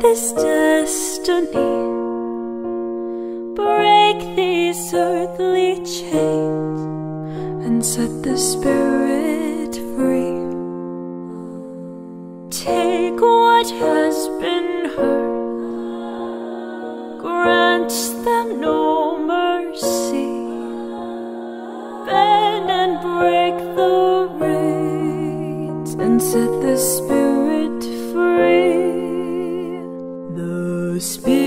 this destiny. Break these earthly chains and set the spirit free. Take what has been heard grant them no mercy. Bend and break the reins and set the spirit speak.